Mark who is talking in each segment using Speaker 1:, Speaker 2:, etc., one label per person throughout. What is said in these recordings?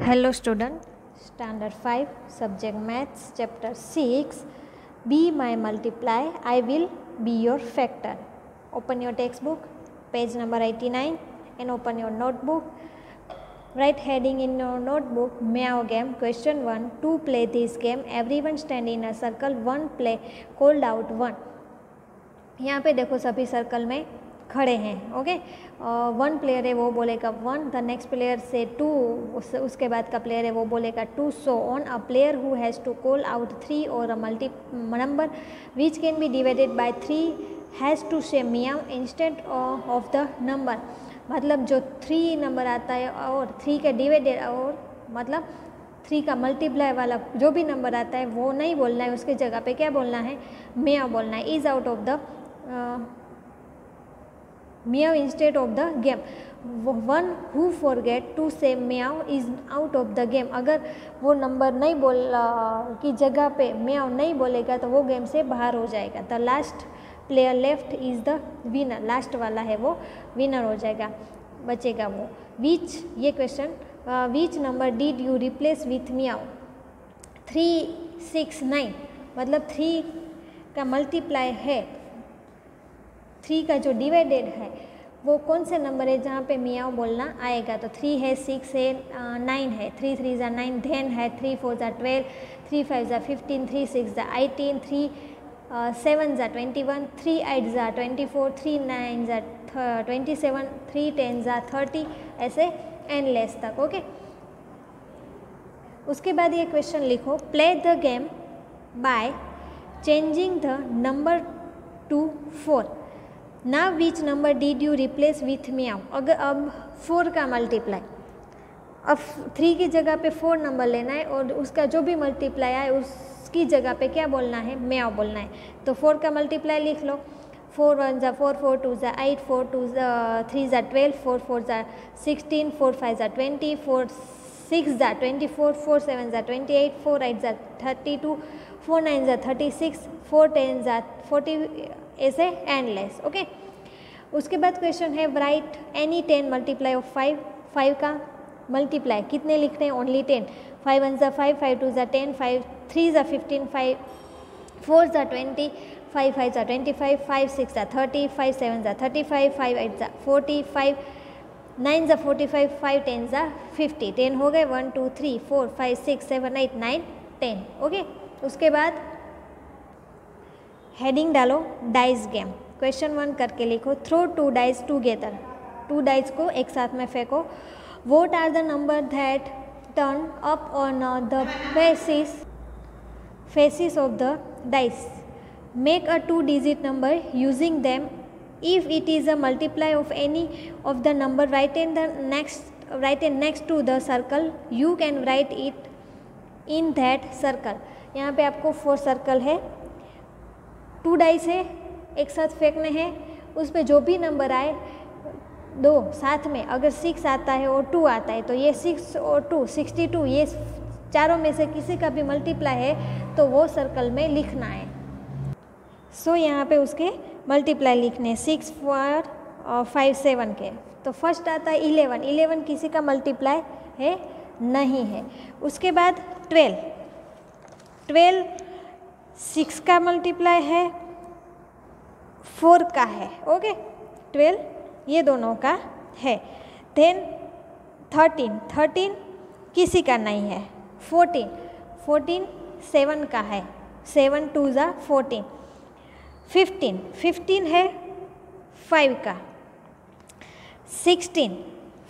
Speaker 1: Hello student standard five subject maths chapter six be my multiply I will be your factor open your textbook page number eighty nine and open your notebook write heading in your notebook मे आओ game question one to play this game everyone stand in a circle one play call out one यहाँ पे देखो सभी circle में खड़े हैं okay one player है वो बोलेगा वन द नेक्स्ट प्लेयर से टू उस, उसके बाद का प्लेयर है वो बोलेगा two so on a player who has to call out three और a multi number which can be divided by three has to say meow instead of the number मतलब जो थ्री नंबर आता है और three के divided और मतलब three का मल्टीप्लाई वाला जो भी नंबर आता है वो नहीं बोलना है उसकी जगह पे क्या बोलना है? मियाँ बोलना है. Is out of the meow instead of the game one who forget to say meow is out of the game अगर वो नंबर नहीं बोल की जगह पे म्याओ नहीं बोलेगा तो वो गेम से बाहर हो जाएगा। The last player left is the winner last वाला है वो विनर हो जाएगा, बचेगा वो। विच ये question which number did you replace with meow three six nine मतलब थ्री का मल्टीप्लाई है। थ्री का जो डिवाइडेड है, वो कौन से नंबर है जहाँ पे मियाँ बोलना आएगा? तो थ्री है, सिक्स है नाइन है। थ्री थ्री ज़ा नाइन, टेन है, थ्री, फोर ज़ा ट्वेल्व, थ्री, फाइव ज़ा फिफ्टीन, थ्री, सिक्स ज़ा एटीन, थ्री सेवन ज़ा ट्वेंटी वन, थ्री, एट ज़ा ट्वेंटी फोर, थ्री, नाइन ज़ा ट्वेंटी सेवन, थ्री, टेन ज़ा थर्टी, ऐसे एनलेस तक, ओके? उसके बाद ये क्वेश्चन लिखो play the game by changing the number to four ना which number did you replace with meow अगर अब फोर का मल्टीप्लाई अब थ्री की जगह पे फोर नंबर लेना है और उसका जो भी मल्टीप्लाई आए उसकी जगह पे क्या बोलना है? म्याओ बोलना है. तो फोर का मल्टीप्लाई लिख लो. फोर वन ज़ा फोर फोर टू ज़ा एट फोर टू थ्री ज़ा ट्वेल्व फोर फोर ज़ा सिक्सटीन फोर फाइव ज़ा ट्वेंटी फोर सिक्स ज़ा ट्वेंटी फोर फोर सेवन ज़ा ट्वेंटी एट फोर एट ज़ा थर्टी टू फोर नाइन ज़ा थर्टी सिक्स, फोर टेन ज़ा forty ऐसे एंडलेस ओके? उसके बाद क्वेश्चन है write any ten multiply of five five का मल्टीप्लाई कितने लिखते हैं? ओनली टेन फाइव वन ज़ा फाइव फाइव टू ज़ा टेन फाइव थ्री ज़ा फिफ्टीन फाइव फोर ज़ा ट्वेंटी फाइव फाइव ज़ा ट्वेंटी फाइव फाइव सिक्स ज़ा थर्टी फाइव सेवन ज़ा थर्टी फाइव फाइव एट ज़ा फोर्टी फाइव नाइन ज़ा फोर्टी फाइव फाइव टेन ज़ा फिफ्टी टेन हो गए one two three four five six seven eight nine ten okay उसके बाद heading डालो डाइस गेम क्वेश्चन वन करके लिखो throw two dice together two dice को एक साथ में फेंको। What are the number that turn up on the faces faces of the dice make a two digit number using them if it is a multiply of any of the number, write in the next, write in next to the circle. You can write it in that circle. यहाँ पे आपको four circle है। Two dice है एक साथ फेंकने हैं उस पर जो भी नंबर आए दो साथ में अगर सिक्स आता है और टू आता है तो ये सिक्स और टू सिक्सटी टू ये चारों में से किसी का भी मल्टीप्लाई है तो वो सर्कल में लिखना है। सो so, यहाँ पे उसके मल्टीप्लाई लिखने सिक्स फोर और फाइव सेवन के। तो फ़र्स्ट आता है इलेवन इलेवन किसी का मल्टीप्लाई है नहीं है। उसके बाद ट्वेल्व ट्वेल्व, सिक्स का मल्टीप्लाई है, फोर का है, ओके? ट्वेल्व, ये दोनों का है। देन थर्टीन थर्टीन किसी का नहीं है फोर्टीन फोर्टीन सेवन का है सेवन टू ज़ा फोर्टीन फिफ्टीन फिफ्टीन है फाइव का। सिक्सटीन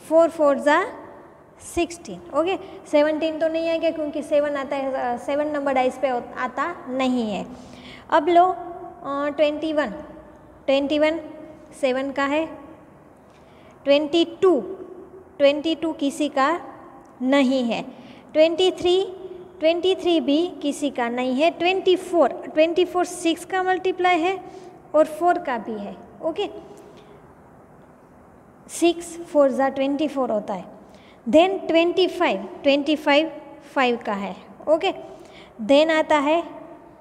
Speaker 1: फोर फोर ज़ा सिक्सटीन ओके सेवनटीन तो नहीं आएगा क्योंकि सेवन आता है सेवन नंबर डाइस पे आता नहीं है। अब लो twenty one twenty one seven का है। ट्वेंटी टू ट्वेंटी टू किसी का नहीं है। ट्वेंटी थ्री ट्वेंटी थ्री भी किसी का नहीं है। Twenty four twenty four six का मल्टीप्लाई है और फोर का भी है ओके सिक्स फोर ज़ा ट्वेंटी फोर होता है। Then twenty five twenty five five का है ओके देन आता है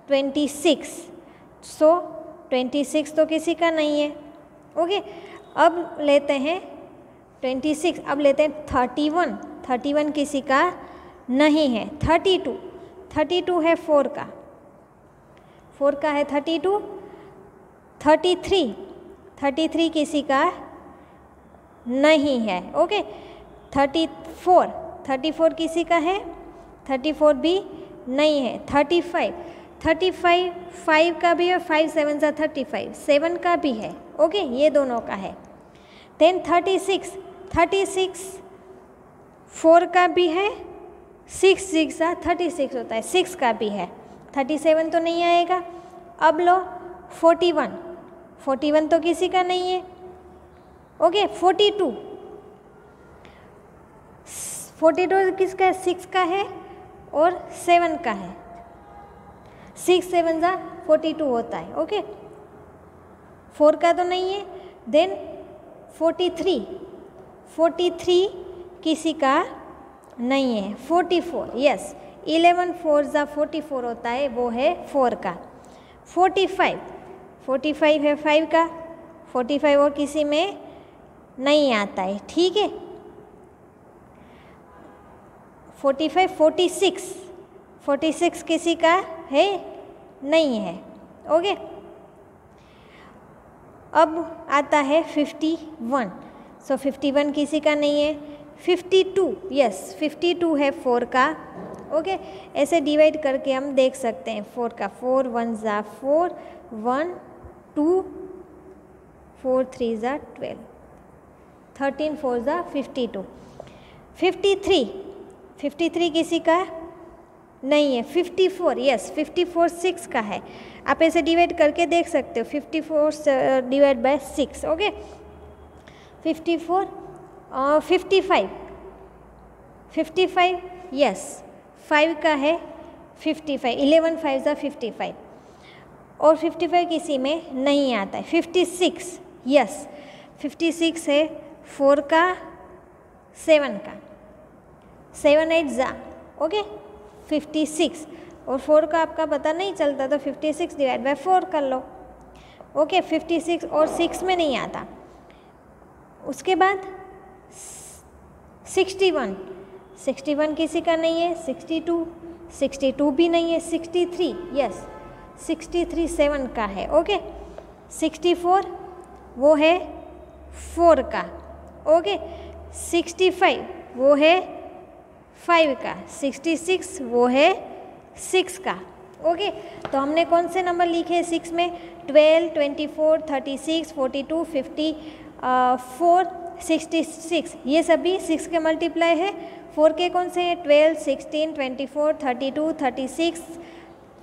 Speaker 1: twenty six so twenty six तो किसी का नहीं है ओके अब लेते हैं ट्वेंटी सिक्स अब लेते हैं थर्टी वन थर्टी वन किसी का नहीं है थर्टी टू थर्टी टू है फोर का. फोर का है thirty two thirty three thirty three किसी का नहीं है okay thirty four thirty four किसी का है? थर्टी फोर भी नहीं है। Thirty five thirty five five का भी है फाइव सेवन सा थर्टी फाइव, सेवन का भी है। ओके, ये दोनों का है। Then thirty six thirty six, four का भी है, सिक्स सिक्स सा थर्टी सिक्स होता है, सिक्स का भी है। थर्टी सेवन तो नहीं आएगा। अब लो, फोर्टी वन फोर्टी वन तो किसी का नहीं है। Okay, forty two forty two किसका है? सिक्स का है और सेवन का है। सिक्स, सेवन ज़ा फोर्टी टू होता है, ओके? फोर का तो नहीं है, then forty three. Forty three किसी का नहीं है, forty four, yes. Eleven four ज़ा फोर्टी फोर होता है, वो है फोर का। फोर्टी फाइव फोर्टी फाइव है फाइव का, फोर्टी फाइव और किसी में नहीं आता है, ठीक है? Forty five, forty six. Forty six किसी का है? नहीं है। ओके? अब आता है fifty one. So fifty one किसी का नहीं है? Fifty two yes fifty two है फोर का। ओके? okay? ऐसे डिवाइड करके हम देख सकते हैं फोर का। फोर, वन ज़ा four, one, two, four, three ज़ा ट्वेल्व। थर्टीन, फोर ज़ा fifty two. Fifty three fifty three किसी का नहीं है fifty four yes fifty four six का है। आप ऐसे डिवाइड करके देख सकते हो fifty four divide by six okay fifty four fifty five fifty five yes five का है फिफ्टी फाइव इलेवन फाइव ज़ा फिफ्टी फाइव और फिफ्टी फाइव किसी में नहीं आता है fifty six yes fifty six है फोर का सेवन का। सेवन एट ज़ा, ओके? Fifty six. और फोर का आपका पता नहीं चलता तो fifty six divide by four कर लो। ओके, फिफ्टी सिक्स और सिक्स में नहीं आता। उसके बाद सिक्सटी वन। सिक्सटी वन किसी का नहीं है? Sixty two. सिक्सटी टू भी नहीं है, sixty three yes sixty three seven का है, ओके? सिक्सटी फोर, वो है फोर का, ओके? सिक्सटी फाइव, वो है फाइव का, सिक्सटी सिक्स वो है सिक्स का, ओके? तो हमने कौन से नंबर लिखे सिक्स में? Twelve, twenty four, thirty six, forty two, fifty four, sixty six. ये सभी सिक्स के मल्टीप्लाई है। फोर के कौन से हैं? Twelve, sixteen, twenty four, thirty two, thirty six,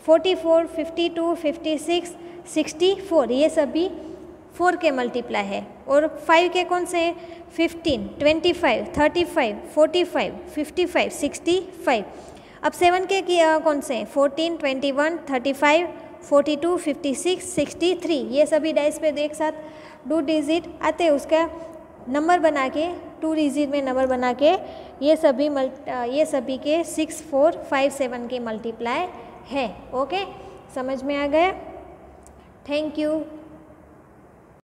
Speaker 1: forty four, fifty two, fifty six, sixty four. ये सभी फोर के मल्टीप्लाई है। और फाइव के कौन से fifteen twenty five thirty five forty five fifty five sixty five अब सेवन के कौन से fourteen twenty one thirty five forty two fifty six sixty three ये सभी डाइस पे एक साथ। टू डिजिट आते उसका नंबर बना के टू डिजिट में नंबर बना के, ये सभी ये सभी के सिक्स फोर फाइव सेवन के मल्टीप्लाई है। ओके समझ में आ गया? Thank you